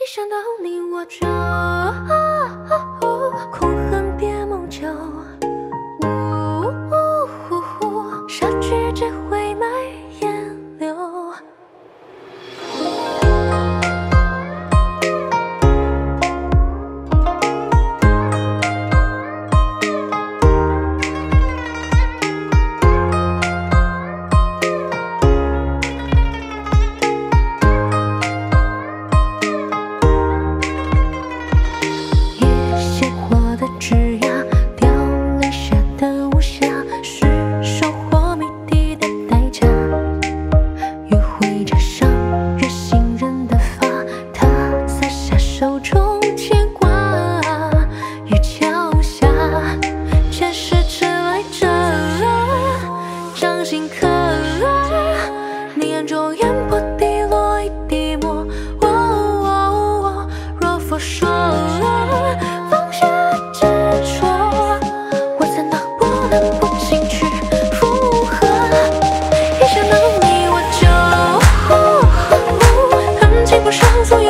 一想到你我就。折上月行人的发，他洒下手中牵挂，于桥下，前世迟来者，掌心刻，你眼中烟波滴落一滴墨。若佛说。不上所有。